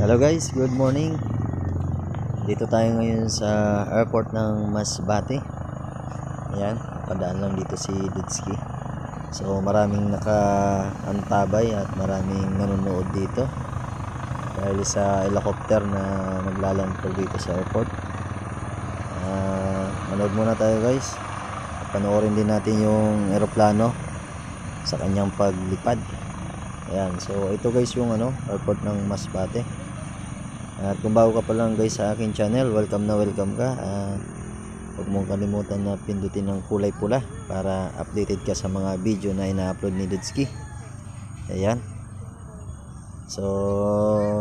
Hello guys, good morning. Dito tayo ngayon sa airport ng Masbate. Ayan, padaan lang dito si Dudski. So maraming nakaantabay at maraming nanonood dito. Dahil sa helicopter na naglalandfall dito sa airport. Ah, manood muna tayo guys. Panoorin din natin yung eroplano sa kanyang paglipad. Ayan, so ito guys yung ano, airport ng Masbate. At kung bago ka pa lang guys sa akin channel, welcome na welcome ka. At huwag mong kalimutan na pindutin ng kulay pula para updated ka sa mga video na ina-upload ni Dudski. Ayan. So,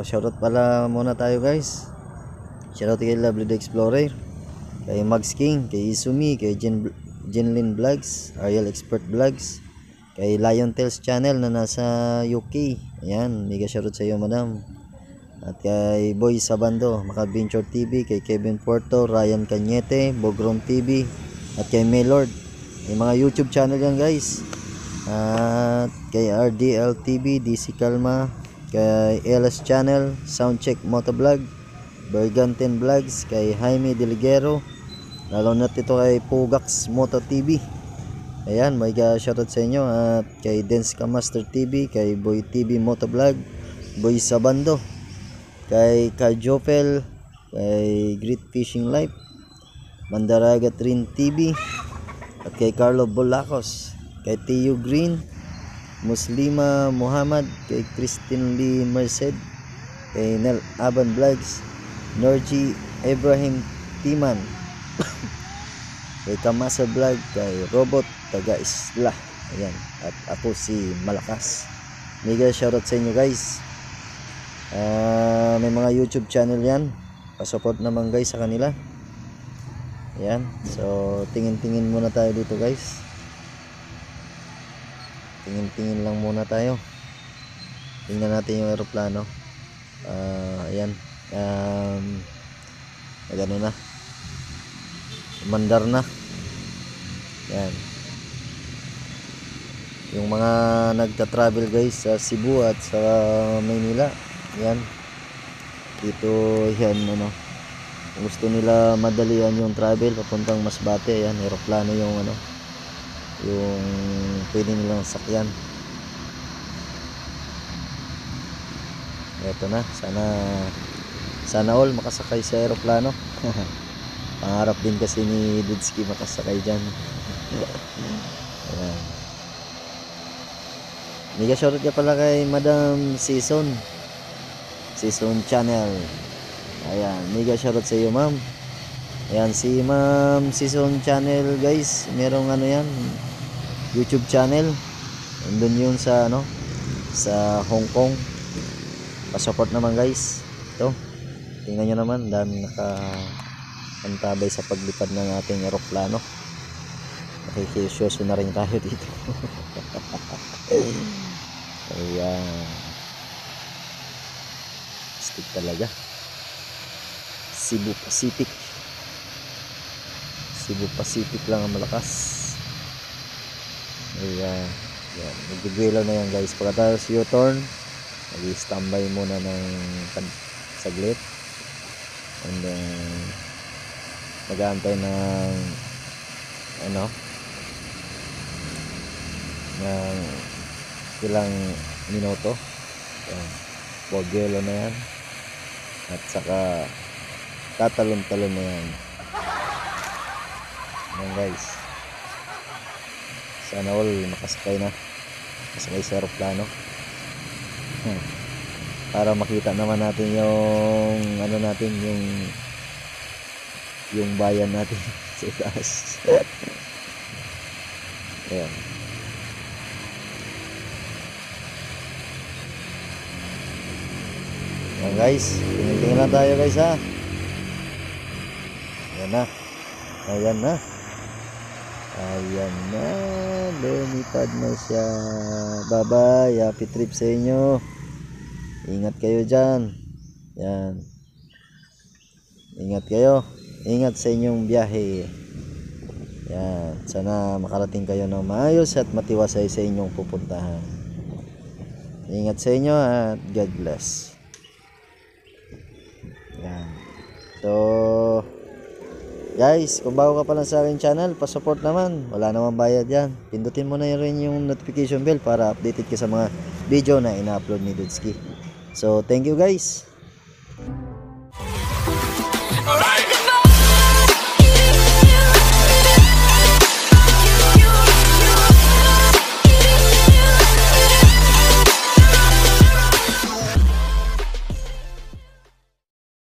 shoutout pala muna tayo guys. Shoutout kay Lovely the Explorer, kay Max King, kay Isumi, kay Jen, Jenlyn Vlogs, Ariel Expert Vlogs, kay Lion Tales Channel na nasa UK. Ayan, mega shoutout sa iyo madam. At kay Boy Sabando, Makadventure TV, kay Kevin Porto, Ryan Cañete, Bogrom TV, at kay Maylord. May mga YouTube channel yan guys. At kay RDL TV, DC Kalma, kay LS Channel, Soundcheck Motovlog, Berganten Vlogs, kay Jaime Deligero, lalo na ito kay Pugax Moto TV. Ayan, may shoutout sa inyo at kay Dance Master TV, kay Boy TV Motovlog, Boy Sabando, kay Kajopel, kay Great Fishing Life, Mandaragat Rin TV, at kay Carlo Bolacos, kay Tio Green, Muslima Muhammad, kay Christine Lee Merced, kay Nel Aban Vlogs, Norji Ibrahim Timan, kay Kamasa Vlog, kay Robot Taga Isla. Ayan. At ako si Malakas. Mega shoutout sa inyo guys. Ah, may mga YouTube channel yan. Pasupport naman guys sa kanila. Ayan. So, tingin-tingin muna tayo dito guys. Tingin-tingin lang muna tayo. Tingnan natin yung aeroplano. Ah, ayan. Um, ano na. Mandar na. Yan. Yung mga nagta-travel guys sa Cebu at sa Maynila. Yan. Dito yan ano. Gusto nila madalian yung travel papuntang Masbate, yan eroplano yung ano yung pwede nilang sakyan. Ito na, sana sana all makasakay sa eroplano. Pangarap din kasi ni Dudski makasakay dyan. Ayan. Mega shoutout ka pala kay Madam Season. Season Channel. Ayan, mega shoutout sa iyo, ma'am. Ayan, si Ma'am Season Channel, guys. Merong ano yan, YouTube channel. Nandun yun sa, ano, sa Hong Kong. Pasupport naman, guys. Ito. Tingnan nyo naman, dami naka antabay sa paglipad ng ating eroplano. Nakikisyoso na rin tayo dito. Ayan. Stick talaga. Cebu Pacific. Cebu Pacific lang ang malakas. Ayan. Ayan. Nagdugwelo na yan guys. Pagkatapos U-turn, nag-standby muna ng saglit. And then, nag-aantay ng ano ng ilang minuto yan bogelo na yan at saka tatalon-talon na yan yan guys sana all makasakay na makasakay sa aeroplano Hmm. para makita naman natin yung ano natin yung yung bayan natin sa taas. Ayan. Ayan guys, tingin lang tayo guys ha. Ayan na. Ayan na. Ayan na. Lumipad na siya. Bye bye. Happy trip sa inyo. Ingat kayo dyan. Yan. Ingat kayo. Ingat sa inyong biyahe. Yan. Sana makarating kayo ng maayos at matiwasay sa inyong pupuntahan. Ingat sa inyo at God bless. So, guys, kung bago ka pa lang sa akin channel, pa-support naman. Wala namang bayad yan. Pindutin mo na rin yung notification bell para updated ka sa mga video na ina-upload ni Dudski. So, thank you guys.